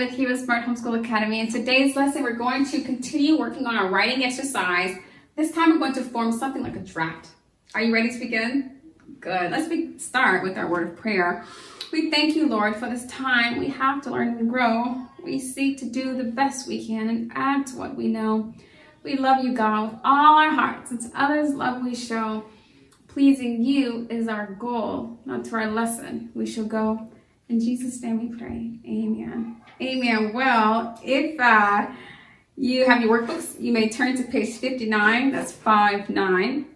Nina here with Smart Homeschool Academy. In today's lesson, we're going to continue working on our writing exercise. This time, we're going to form something like a draft. Are you ready to begin? Good. Let's be, start with our word of prayer. We thank you, Lord, for this time we have to learn and grow. We seek to do the best we can and add to what we know. We love you, God, with all our hearts. It's others' love we show. Pleasing you is our goal, not to our lesson. We shall go. In Jesus' name we pray. Amen. Amen. Well, if uh, you have your workbooks, you may turn to page 59. That's 5 9.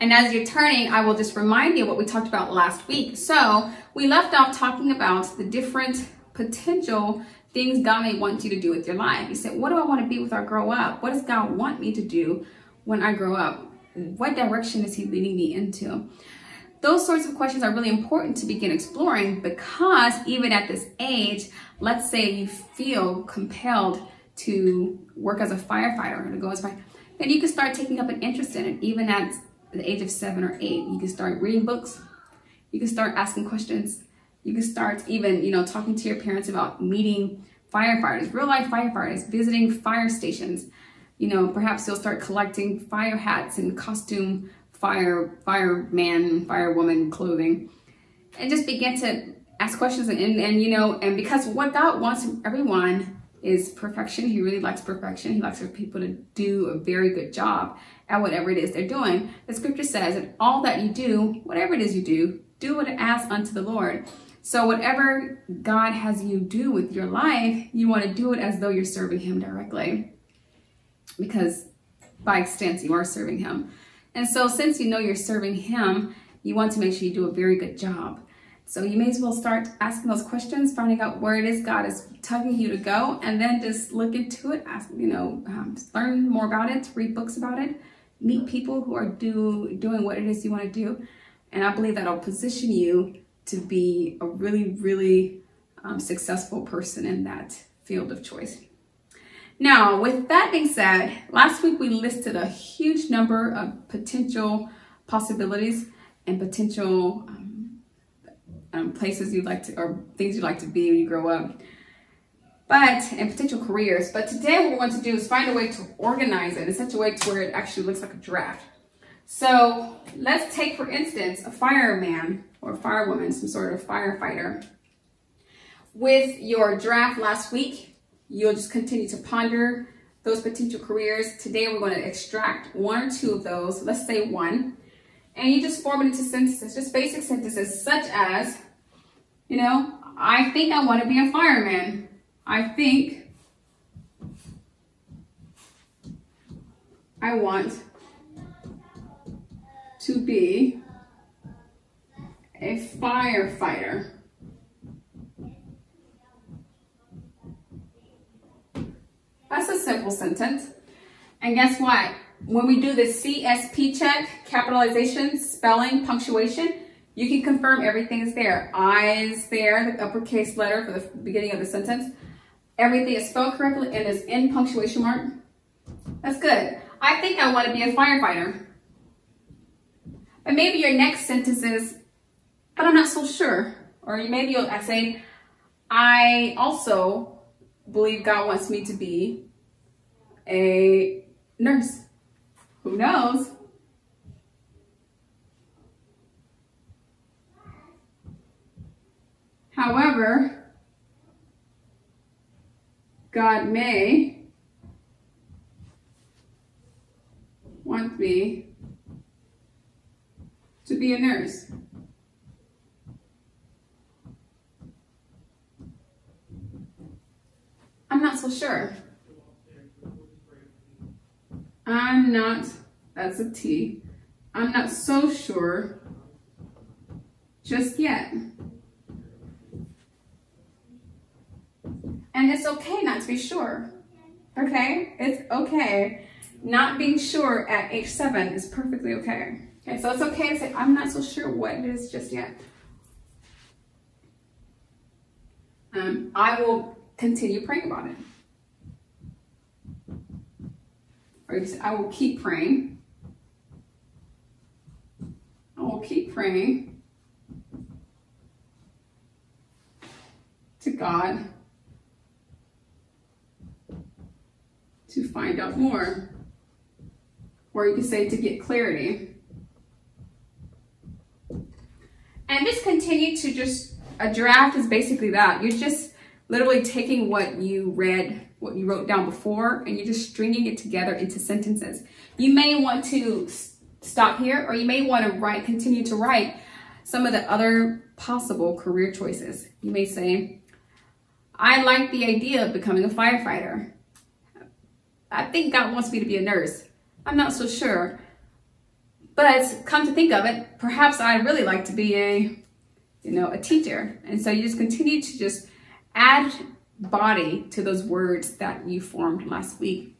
And as you're turning, I will just remind you what we talked about last week. So we left off talking about the different potential things God may want you to do with your life. You said, what do I want to be with our grow up? What does God want me to do when I grow up? What direction is he leading me into? Those sorts of questions are really important to begin exploring because even at this age, let's say you feel compelled to work as a firefighter or to go as a firefighter, then you can start taking up an interest in it even at the age of seven or eight. You can start reading books. You can start asking questions. You can start even, you know, talking to your parents about meeting firefighters, real life firefighters, visiting fire stations. You know, perhaps you'll start collecting fire hats and costume fire fireman, firewoman clothing, and just begin to ask questions and, and, and you know, and because what God wants everyone is perfection. He really likes perfection. He likes for people to do a very good job at whatever it is they're doing. The scripture says that all that you do, whatever it is you do, do what it as unto the Lord. So whatever God has you do with your life, you want to do it as though you're serving him directly. Because by extension, you are serving him. And so since you know you're serving him, you want to make sure you do a very good job. So you may as well start asking those questions, finding out where it is God is tugging you to go, and then just look into it, ask, you know, um, learn more about it, read books about it, meet people who are do, doing what it is you want to do. And I believe that'll position you to be a really, really um, successful person in that field of choice. Now, with that being said, last week we listed a huge number of potential possibilities and potential um, um, places you'd like to, or things you'd like to be when you grow up, but, and potential careers. But today what we want to do is find a way to organize it in such a way to where it actually looks like a draft. So let's take, for instance, a fireman or firewoman, some sort of firefighter. With your draft last week, You'll just continue to ponder those potential careers. Today we're going to extract one or two of those, let's say one, and you just form it into sentences, just basic sentences such as, you know, I think I want to be a fireman. I think I want to be a firefighter. That's a simple sentence. And guess what? When we do the CSP check, capitalization, spelling, punctuation, you can confirm everything is there. I is there, the uppercase letter for the beginning of the sentence. Everything is spelled correctly and is in punctuation mark. That's good. I think I want to be a firefighter. But maybe your next sentence is, but I'm not so sure. Or maybe you'll say, I also believe God wants me to be a nurse. Who knows? However, God may want me to be a nurse. Not so sure. I'm not, that's a T. I'm not so sure just yet. And it's okay not to be sure. Okay? It's okay. Not being sure at age seven is perfectly okay. Okay, so it's okay to say, I'm not so sure what it is just yet. Um, I will continue praying about it. Or you say, I will keep praying. I will keep praying to God to find out more. Or you can say to get clarity. And just continue to just, a draft is basically that. you just literally taking what you read, what you wrote down before, and you're just stringing it together into sentences. You may want to stop here, or you may want to write, continue to write some of the other possible career choices. You may say, I like the idea of becoming a firefighter. I think God wants me to be a nurse. I'm not so sure. But come to think of it, perhaps I really like to be a, you know, a teacher. And so you just continue to just add body to those words that you formed last week.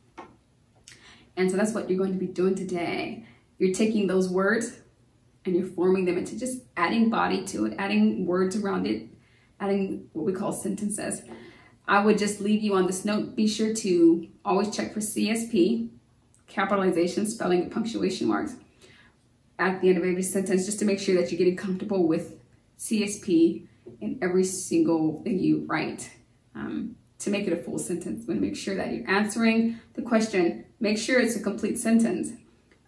And so that's what you're going to be doing today. You're taking those words and you're forming them into just adding body to it, adding words around it, adding what we call sentences. I would just leave you on this note. Be sure to always check for CSP, capitalization, spelling, and punctuation marks at the end of every sentence just to make sure that you're getting comfortable with CSP in every single thing you write. Um, to make it a full sentence, to make sure that you're answering the question. Make sure it's a complete sentence.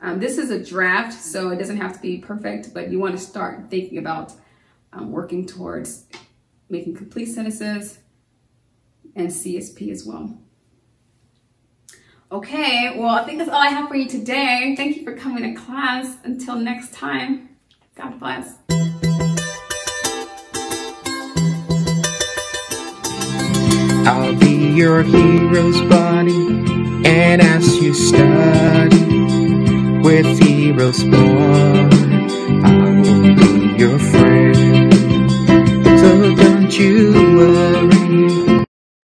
Um, this is a draft, so it doesn't have to be perfect, but you want to start thinking about um, working towards making complete sentences and CSP as well. Okay, well, I think that's all I have for you today. Thank you for coming to class. Until next time, God bless. I'll be your hero's buddy, and as you study with HeroesMart.